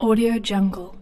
Audio Jungle.